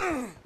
you